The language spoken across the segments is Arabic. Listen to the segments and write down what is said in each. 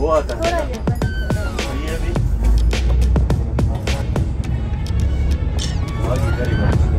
Boa, Carolina. Olha, very.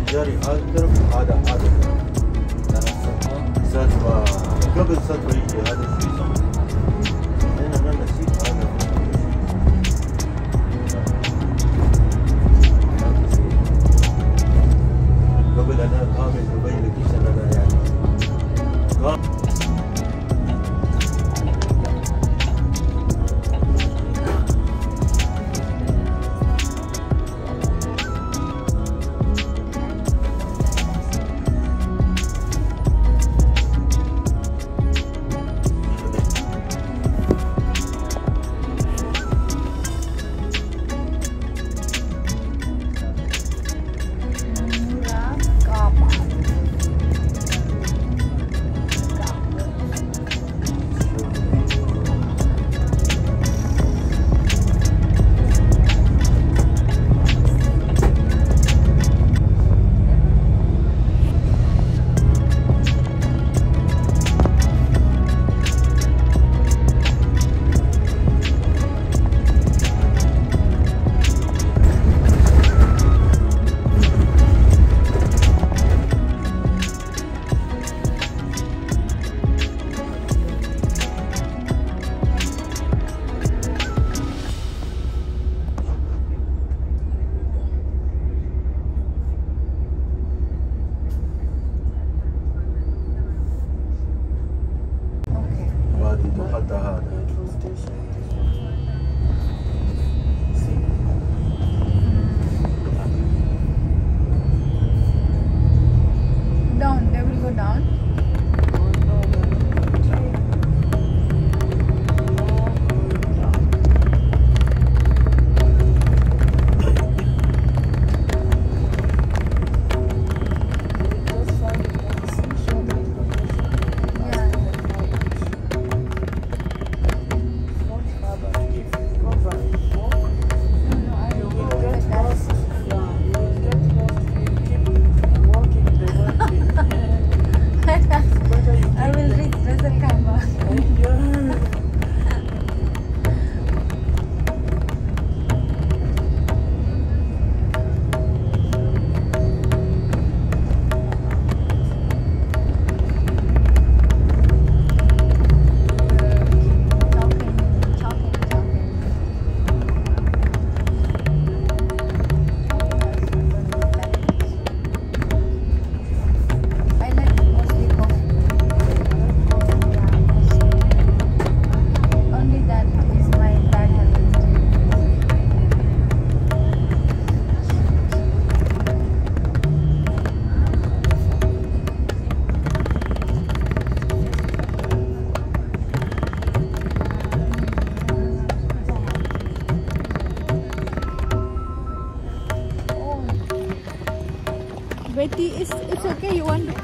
التجاري هذا الطرف هذا هذا ستوى قبل ستوى يجي هذا هذا. قبل أنا لك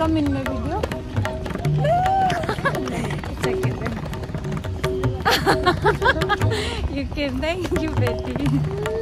come in my video? it's okay then. you can. Thank you, Betty.